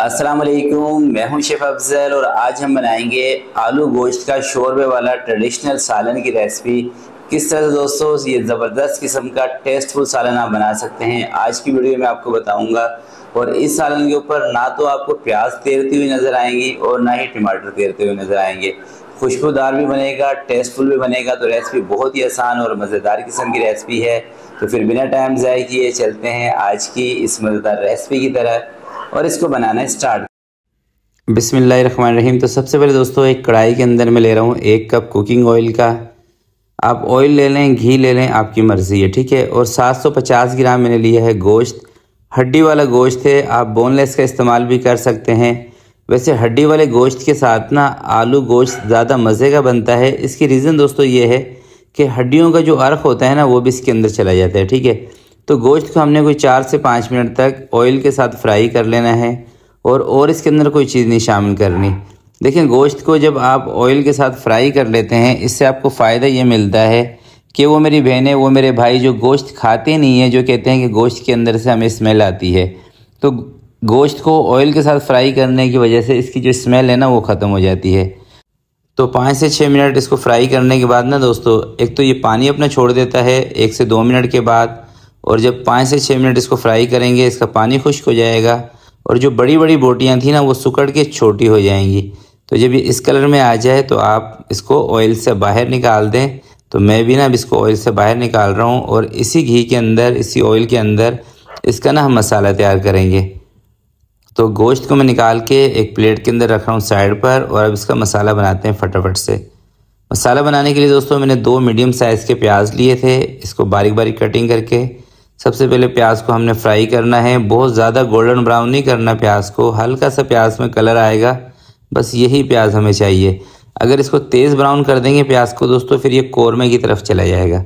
अस्सलाम वालेकुम मैं हूँ शेफ अफजल और आज हम बनाएँगे आलू गोश्त का शोरबे वाला ट्रेडिशनल सालन की रेसिपी। किस तरह से दोस्तों, ये ज़बरदस्त किस्म का टेस्टफुल सालन आप बना सकते हैं, आज की वीडियो में आपको बताऊँगा। और इस सालन के ऊपर ना तो आपको प्याज तैरती हुई नज़र आएँगी और ना ही टमाटर तैरते हुए नज़र आएँगे। खुशबूदार भी बनेगा, टेस्टफुल भी बनेगा तो रेसिपी बहुत ही आसान और मज़ेदार किस्म की रेसिपी है। तो फिर बिना टाइम ज़ाय किए चलते हैं आज की इस मज़ेदार रेसिपी की तरह। और इसको बनाना स्टार्ट। बिसमीम तो सबसे पहले दोस्तों, एक कढ़ाई के अंदर मैं ले रहा हूँ एक कप कुकिंग ऑयल का। आप ऑयल ले लें, घी ले लें, आपकी मर्ज़ी है, ठीक है? और 750 ग्राम मैंने लिया है गोश्त। हड्डी वाला गोश्त है, आप बोनलेस का इस्तेमाल भी कर सकते हैं। वैसे हड्डी वाले गोश्त के साथ ना आलू गोश्त ज़्यादा मज़े का बनता है। इसकी रीज़न दोस्तों ये है कि हड्डियों का जो अर्क होता है ना, वो भी इसके अंदर चला जाता है, ठीक है? तो गोश्त को हमने कोई चार से पाँच मिनट तक ऑयल के साथ फ्राई कर लेना है और और इसके अंदर कोई चीज़ नहीं शामिल करनी। देखिए, गोश्त को जब आप ऑयल के साथ फ्राई कर लेते हैं, इससे आपको फ़ायदा ये मिलता है कि वो मेरी बहनें, वो मेरे भाई जो गोश्त खाते नहीं हैं, जो कहते हैं कि गोश्त के अंदर से हमें स्मेल आती है तो गोश्त को ऑयल के साथ फ्राई करने की वजह से इसकी जो स्मेल है ना, वो ख़त्म हो जाती है। तो पाँच से छः मिनट इसको फ्राई करने के बाद ना दोस्तों, एक तो ये पानी अपना छोड़ देता है, एक से दो मिनट के बाद और जब पाँच से छः मिनट इसको फ्राई करेंगे, इसका पानी खुश्क हो जाएगा और जो बड़ी बड़ी बोटियाँ थी ना, वो सुकड़ के छोटी हो जाएँगी। तो जब ये इस कलर में आ जाए तो आप इसको ऑयल से बाहर निकाल दें। तो मैं भी ना अब इसको ऑयल से बाहर निकाल रहा हूँ और इसी घी के अंदर, इसी ऑयल के अंदर इसका ना हम मसाला तैयार करेंगे। तो गोश्त को मैं निकाल के एक प्लेट के अंदर रख रहा हूँ साइड पर और अब इसका मसाला बनाते हैं फटाफट से। मसाला बनाने के लिए दोस्तों, मैंने दो मीडियम साइज़ के प्याज लिए थे, इसको बारीक बारीक कटिंग करके सबसे पहले प्याज को हमने फ्राई करना है। बहुत ज़्यादा गोल्डन ब्राउन नहीं करना प्याज को। हल्का सा प्याज में कलर आएगा। बस यही प्याज हमें चाहिए। अगर इसको तेज़ ब्राउन कर देंगे प्याज को दोस्तों, फिर ये कौरमे की तरफ़ चला जाएगा।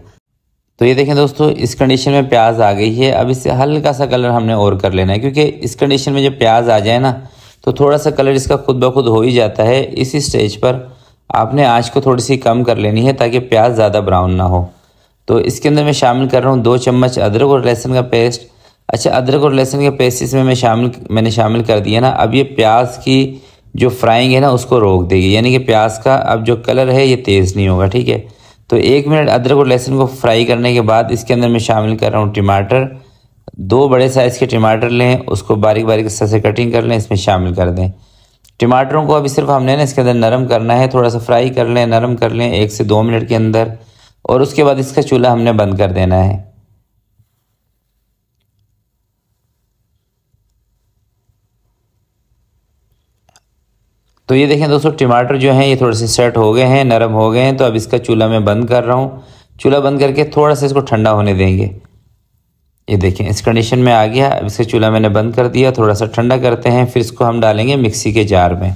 तो ये देखें दोस्तों, इस कंडीशन में प्याज आ गई है। अब इससे हल्का सा कलर हमने और कर लेना है, क्योंकि इस कंडीशन में जब प्याज आ जाए ना तो थोड़ा सा कलर इसका खुद ब खुद हो ही जाता है। इसी स्टेज पर आपने आँच को थोड़ी सी कम कर लेनी है, ताकि प्याज ज़्यादा ब्राउन ना हो। तो इसके अंदर मैं शामिल कर रहा हूँ दो चम्मच अदरक और लहसुन का पेस्ट। अच्छा अदरक और लहसुन के पेस्ट इसमें मैं शामिल, मैंने शामिल कर दिया ना। अब ये प्याज की जो फ्राइंग है ना, उसको रोक देगी। यानी कि प्याज का अब जो कलर है, ये तेज़ नहीं होगा, ठीक है? तो एक मिनट अदरक और लहसुन को फ्राई करने के बाद इसके अंदर मैं शामिल कर रहा हूँ टमाटर। दो बड़े साइज़ के टमाटर लें, उसको बारीक बारीक से कटिंग कर लें, इसमें शामिल कर दें। टमाटरों को अभी सिर्फ़ हमने ना इसके अंदर नरम करना है, थोड़ा सा फ्राई कर लें, नरम कर लें, एक से दो मिनट के अंदर। और उसके बाद इसका चूल्हा हमने बंद कर देना है। तो ये देखें दोस्तों, टमाटर जो हैं, ये थोड़े से सेट हो गए हैं, नरम हो गए हैं तो अब इसका चूल्हा मैं बंद कर रहा हूँ। चूल्हा बंद करके थोड़ा सा इसको ठंडा होने देंगे। ये देखें, इस कंडीशन में आ गया। अब इसका चूल्हा मैंने बंद कर दिया, थोड़ा सा ठंडा करते हैं, फिर इसको हम डालेंगे मिक्सी के जार में।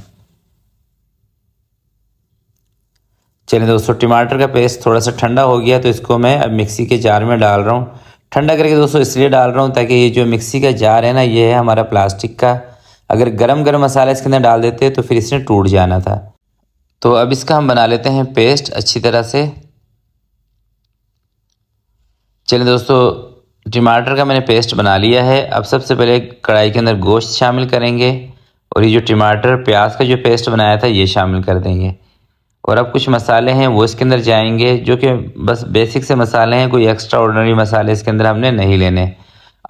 चलिए दोस्तों, टमाटर का पेस्ट थोड़ा सा ठंडा हो गया तो इसको मैं अब मिक्सी के जार में डाल रहा हूँ। ठंडा करके दोस्तों इसलिए डाल रहा हूँ ताकि ये जो मिक्सी का जार है ना, ये है हमारा प्लास्टिक का। अगर गरम गरम मसाला इसके अंदर डाल देते तो फिर इसने टूट जाना था। तो अब इसका हम बना लेते हैं पेस्ट अच्छी तरह से। चलिए दोस्तों, टमाटर का मैंने पेस्ट बना लिया है। अब सबसे पहले कढ़ाई के अंदर गोश्त शामिल करेंगे और ये जो टमाटर प्याज का जो पेस्ट बनाया था, ये शामिल कर देंगे। और अब कुछ मसाले हैं, वो इसके अंदर जाएँगे, जो कि बस बेसिक से मसाले हैं, कोई एक्स्ट्रा ऑर्डनरी मसाले इसके अंदर हमने नहीं लेने।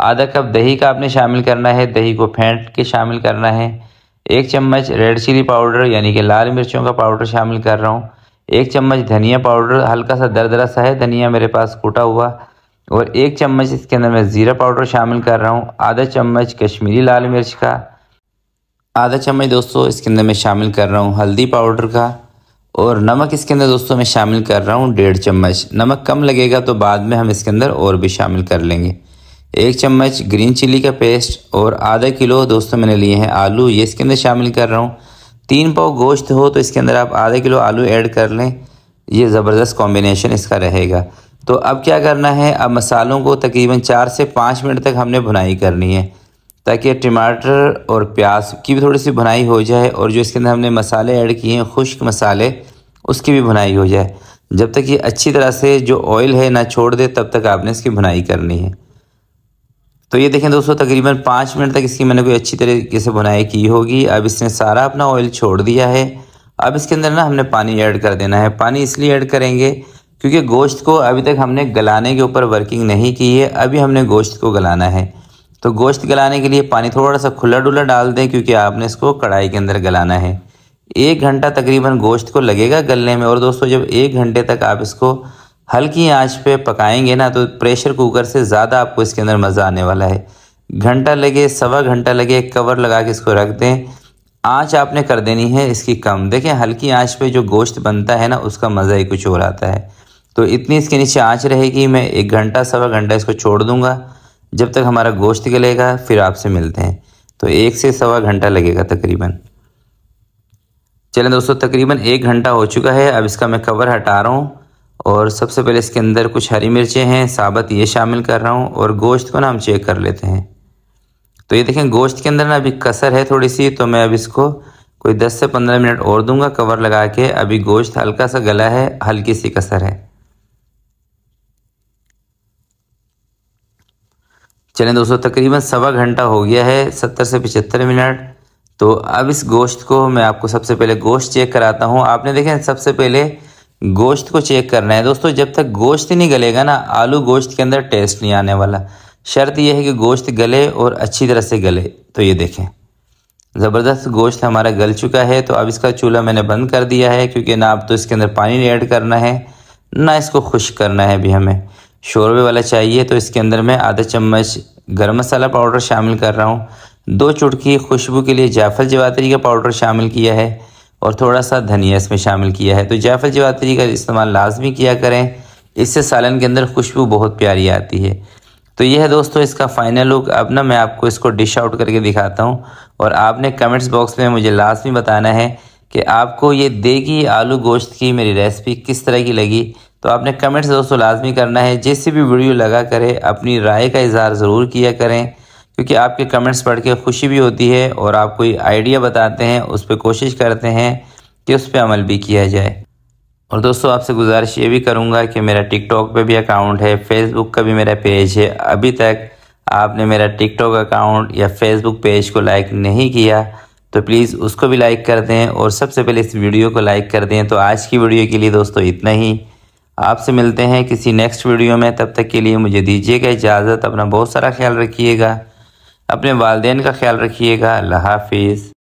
आधा कप दही का आपने शामिल करना है, दही को फेंट के शामिल करना है। एक चम्मच रेड चिली पाउडर यानी कि लाल मिर्चों का पाउडर शामिल कर रहा हूँ। एक चम्मच धनिया पाउडर हल्का सा दरदरा सा है, धनिया मेरे पास कूटा हुआ। और एक चम्मच इसके अंदर मैं ज़ीरा पाउडर शामिल कर रहा हूँ। आधा चम्मच कश्मीरी लाल मिर्च का। आधा चम्मच दोस्तों इसके अंदर मैं शामिल कर रहा हूँ हल्दी पाउडर का। और नमक इसके अंदर दोस्तों मैं शामिल कर रहा हूँ डेढ़ चम्मच। नमक कम लगेगा तो बाद में हम इसके अंदर और भी शामिल कर लेंगे। एक चम्मच ग्रीन चिली का पेस्ट और आधा किलो दोस्तों मैंने लिए हैं आलू, ये इसके अंदर शामिल कर रहा हूँ। तीन पाव गोश्त हो तो इसके अंदर आप आधा किलो आलू ऐड कर लें। ये ज़बरदस्त कॉम्बिनेशन इसका रहेगा। तो अब क्या करना है? अब मसालों को तकरीबन चार से पाँच मिनट तक हमने भुनाई करनी है। ताकि टमाटर और प्याज की भी थोड़ी सी भुनाई हो जाए और जो इसके अंदर हमने मसाले ऐड किए हैं, खुश्क मसाले, उसकी भी भुनाई हो जाए। जब तक ये अच्छी तरह से जो ऑयल है ना छोड़ दे, तब तक आपने इसकी भुनाई करनी है। तो ये देखें दोस्तों, तकरीबन पाँच मिनट तक इसकी मैंने कोई अच्छी तरीके से बुनाई की होगी। अब इसने सारा अपना ऑयल छोड़ दिया है। अब इसके अंदर ना हमने पानी ऐड कर देना है। पानी इसलिए ऐड करेंगे क्योंकि गोश्त को अभी तक हमने गलाने के ऊपर वर्किंग नहीं की है। अभी हमने गोश्त को गलाना है। तो गोश्त गलाने के लिए पानी थोड़ा सा खुला डुला डाल दें क्योंकि आपने इसको कढ़ाई के अंदर गलाना है। एक घंटा तकरीबन गोश्त को लगेगा गलने में और दोस्तों जब एक घंटे तक आप इसको हल्की आँच पे पकाएँगे ना तो प्रेशर कुकर से ज़्यादा आपको इसके अंदर मज़ा आने वाला है। घंटा लगे, सवा घंटा लगे कवर लगा के इसको रख दें। आँच आपने कर देनी है इसकी कम। देखें, हल्की आँच पे जो गोश्त बनता है ना, उसका मज़ा ही कुछ और आता है। तो इतनी इसके नीचे आँच रहेगी, मैं एक घंटा, सवा घंटा इसको छोड़ दूँगा। जब तक हमारा गोश्त गलेगा, फिर आपसे मिलते हैं। तो एक से सवा घंटा लगेगा तकरीबन। चलें दोस्तों, तकरीबन एक घंटा हो चुका है। अब इसका मैं कवर हटा रहा हूँ और सबसे पहले इसके अंदर कुछ हरी मिर्चें हैं, साबत ये शामिल कर रहा हूँ और गोश्त को ना हम चेक कर लेते हैं। तो ये देखें, गोश्त के अंदर ना अभी कसर है थोड़ी सी तो मैं अब इसको कोई 10 से 15 मिनट और दूँगा कवर लगा के। अभी गोश्त हल्का सा गला है, हल्की सी कसर है। चलें दोस्तों, तकरीबन सवा घंटा हो गया है, सत्तर से पचहत्तर मिनट। तो अब इस गोश्त को मैं आपको सबसे पहले गोश्त चेक कराता हूँ। आपने देखें, सबसे पहले गोश्त को चेक करना है। दोस्तों, जब तक गोश्त नहीं गलेगा ना, आलू गोश्त के अंदर टेस्ट नहीं आने वाला। शर्त यह है कि गोश्त गले और अच्छी तरह से गले। तो ये देखें, ज़बरदस्त गोश्त हमारा गल चुका है। तो अब इसका चूल्हा मैंने बंद कर दिया है, क्योंकि ना अब तो इसके अंदर पानी ऐड करना है, ना इसको खुश करना है अभी हमें। शोरबे वाला चाहिए तो इसके अंदर मैं आधा चम्मच गर्म मसाला पाउडर शामिल कर रहा हूँ। दो चुटकी खुशबू के लिए जायफल जवातरी का पाउडर शामिल किया है और थोड़ा सा धनिया इसमें शामिल किया है। तो जायफल जवातरी का इस्तेमाल लाजमी किया करें। इससे सालन के अंदर खुशबू बहुत प्यारी आती है। तो यह है दोस्तों, इसका फाइनल लुक अब ना मैं आपको इसको डिश आउट करके दिखाता हूँ और आपने कमेंट्स बॉक्स में मुझे लाजमी बताना है कि आपको ये देगी आलू गोश्त की मेरी रेसिपी किस तरह की लगी। तो आपने कमेंट्स दोस्तों लाजमी करना है, जैसे भी वीडियो लगा करें, अपनी राय का इजहार ज़रूर किया करें, क्योंकि आपके कमेंट्स पढ़ के खुशी भी होती है और आप कोई आइडिया बताते हैं, उस पर कोशिश करते हैं कि उस पर अमल भी किया जाए। और दोस्तों, आपसे गुजारिश ये भी करूँगा कि मेरा टिकटॉक पे भी अकाउंट है, फेसबुक का भी मेरा पेज है। अभी तक आपने मेरा टिकटॉक अकाउंट या फेसबुक पेज को लाइक नहीं किया तो प्लीज़ उसको भी लाइक कर दें और सबसे पहले इस वीडियो को लाइक कर दें। तो आज की वीडियो के लिए दोस्तों इतना ही। आपसे मिलते हैं किसी नेक्स्ट वीडियो में। तब तक के लिए मुझे दीजिएगा इजाज़त, अपना बहुत सारा ख्याल रखिएगा। अपने वालदेन का ख्याल रखिएगा। अल्लाह हाफिज़।